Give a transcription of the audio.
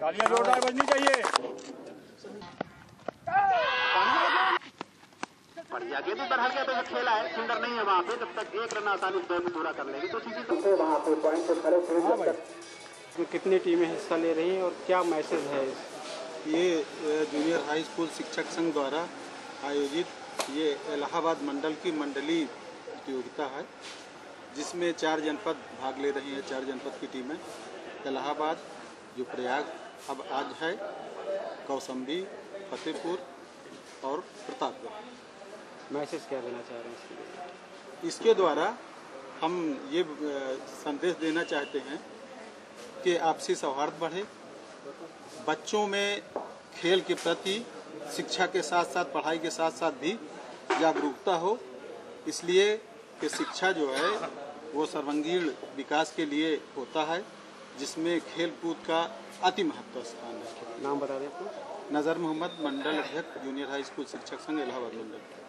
तालियाँ जोरदार बजनी चाहिए। बढ़िया तो जो खेला है सुंदर नहीं है वहाँ पे जब तक एक रन आसानी से पूरा कर लेगी तो किसी को वहाँ पे पॉइंट पे खड़े थे जब तक इसमें कितनी टीमें हिस्सा ले रही हैं और क्या मैसेज है ये जूनियर हाई स्कूल शिक्षक संघ द्वारा आयोजित ये इलाहाबाद मंडल की मंडली प्रतियोगिता है जिसमें चार जनपद भाग ले रही हैं चार जनपद की टीमें इलाहाबाद जो प्रयाग अब आज है कौसम्बी फतेहपुर और प्रतापगढ़। मैसेज क्या देना चाह रहे हैं इसके इसके द्वारा हम ये संदेश देना चाहते हैं कि आपसी सौहार्द बढ़े बच्चों में खेल के प्रति शिक्षा के साथ साथ पढ़ाई के साथ साथ भी जागरूकता हो। इसलिए कि शिक्षा जो है वो सर्वांगीण विकास के लिए होता है। जिसमें खेल कूद का अति महत्व स्थान है। नाम बता दें आपको। नज़र मोहम्मद मंडल अध्यक्ष जूनियर हाई स्कूल शिक्षक संघ इलाहाबाद मंडल।